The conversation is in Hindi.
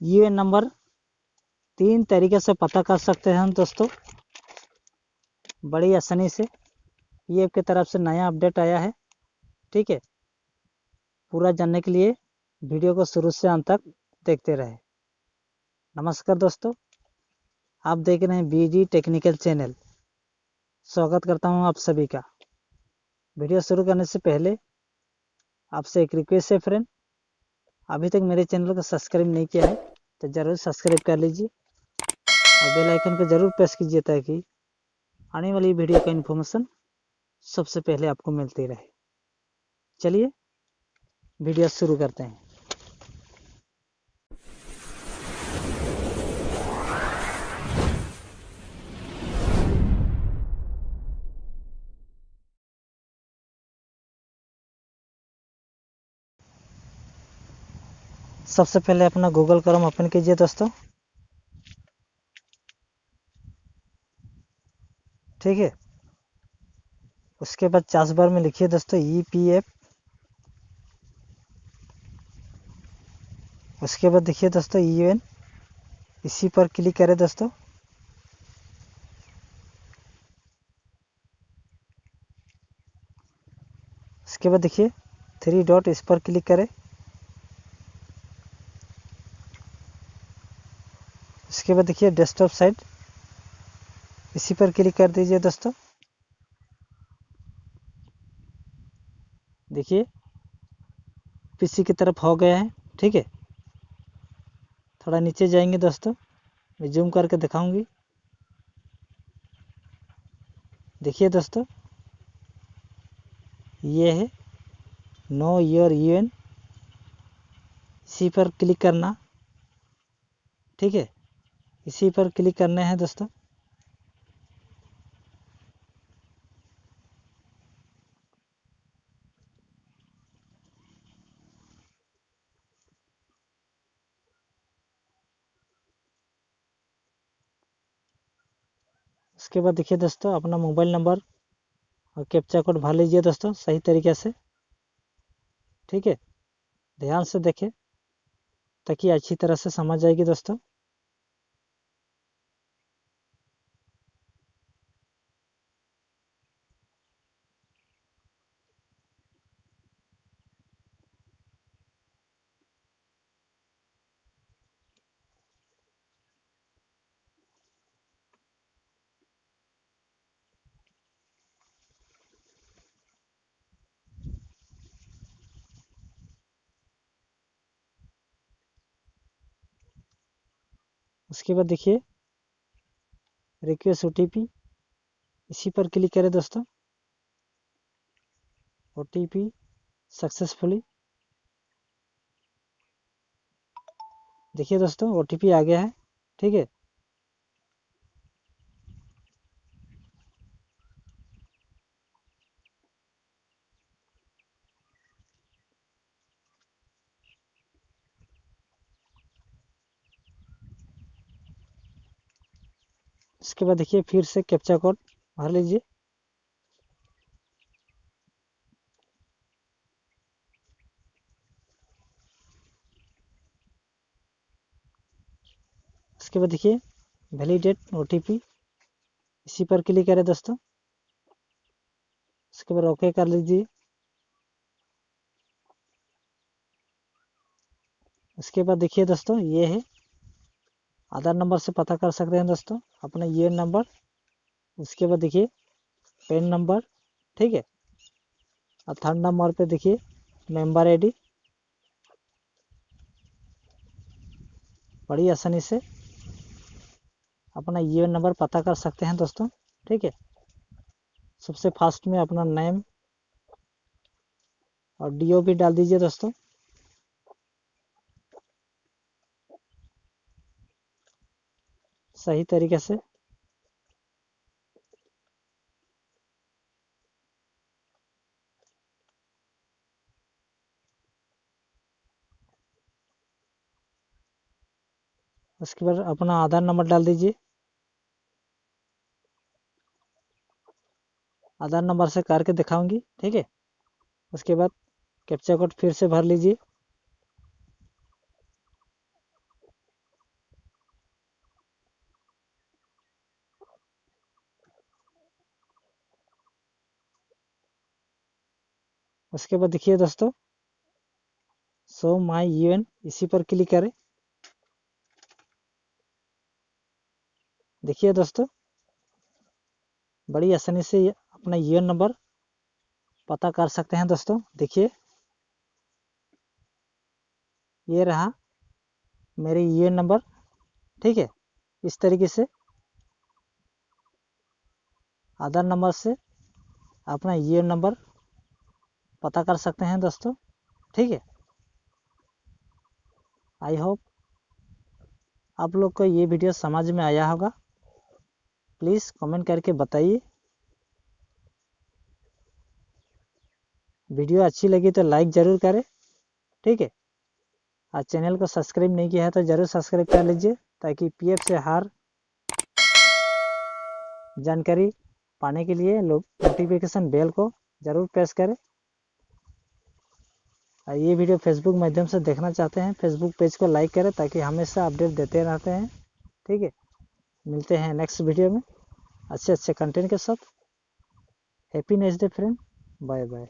यू नंबर तीन तरीके से पता कर सकते हैं हम दोस्तों। बड़ी आसानी से ये की तरफ़ से नया अपडेट आया है, ठीक है? पूरा जानने के लिए वीडियो को शुरू से अंत तक देखते रहे। नमस्कार दोस्तों, आप देख रहे हैं बीजी टेक्निकल चैनल स्वागत करता हूँ आप सभी का। वीडियो शुरू करने से पहले आपसे एक रिक्वेस्ट है फ्रेंड अभी तक मेरे चैनल को सब्सक्राइब नहीं किया है तो ज़रूर सब्सक्राइब कर लीजिए। और बेल आइकन को ज़रूर प्रेस कीजिए ताकि आने वाली वीडियो का इन्फॉर्मेशन सबसे पहले आपको मिलती रहे। चलिए वीडियो शुरू करते हैं। सबसे पहले अपना गूगल क्रोम ओपन कीजिए दोस्तों। ठीक है? उसके बाद चास बार में लिखिए दोस्तों ई पी एफ़ उसके बाद देखिए दोस्तों यू एन इसी पर क्लिक करें दोस्तों। उसके बाद देखिए थ्री डॉट इस पर क्लिक करें। उसके बाद देखिए डेस्कटॉप साइट इसी पर क्लिक कर दीजिए दोस्तों। देखिए, पीसी की तरफ़ हो गया है, ठीक है? थोड़ा नीचे जाएँगे दोस्तों। मैं जूम करके दिखाऊँगी। देखिए दोस्तों, ये है नो योर यू एन इसी पर क्लिक करना, ठीक है? इसी पर क्लिक करने हैं दोस्तों। उसके बाद देखिए दोस्तों, अपना मोबाइल नंबर और कैप्चा कोड भर लीजिए दोस्तों, सही तरीके से। ठीक है? ध्यान से देखें, ताकि अच्छी तरह से समझ जाएगी दोस्तों। उसके बाद देखिए रिक्वेस्ट ओटीपी इसी पर क्लिक करें दोस्तों। ओटीपी सक्सेसफुली देखिए दोस्तों ओटीपी आ गया है, ठीक है? इसके बाद देखिए फिर से कैप्चा कोड भर लीजिए। इसके बाद देखिए वैलिडेट ओटीपी इसी पर क्लिक करें दोस्तों। इसके बाद ओके कर लीजिए। उसके बाद देखिए दोस्तों ये है आधार नंबर से पता कर सकते हैं दोस्तों। अपना ये नंबर, उसके बाद देखिए, पेन नंबर, ठीक है? और थर्ड नंबर पे देखिए, मेंबर आईडी। बड़ी आसानी से अपना ये नंबर पता कर सकते हैं दोस्तों, ठीक है? सबसे फास्ट में अपना नेम और डीओ भी डाल दीजिए दोस्तों। सही तरीके से। उसके बाद अपना आधार नंबर डाल दीजिए। आधार नंबर से करके दिखाऊँगी, ठीक है? उसके बाद कैप्चा कोड फिर से भर लीजिए। उसके बाद देखिए दोस्तों सो माई यू इसी पर क्लिक करें। देखिए दोस्तों, बड़ी आसानी से अपना यू नंबर पता कर सकते हैं दोस्तों। देखिए, ये रहा मेरे यू नंबर ठीक है? इस तरीके से आधार नंबर से अपना यू नंबर पता कर सकते हैं दोस्तों, ठीक है? आई होप आप लोग को ये वीडियो समझ में आया होगा। प्लीज़ कमेंट करके बताइए। वीडियो अच्छी लगी तो लाइक ज़रूर करें, ठीक है? और चैनल को सब्सक्राइब नहीं किया है तो ज़रूर सब्सक्राइब कर लीजिए ताकि पीएफ से हर जानकारी पाने के लिए लोग नोटिफिकेशन बेल को ज़रूर प्रेस करें। ये वीडियो फेसबुक माध्यम से देखना चाहते हैं फेसबुक पेज को लाइक करें ताकि हमेशा अपडेट देते रहते हैं। ठीक है? मिलते हैं नेक्स्ट वीडियो में। अच्छे अच्छे कंटेंट के साथ। Happy next day friend bye bye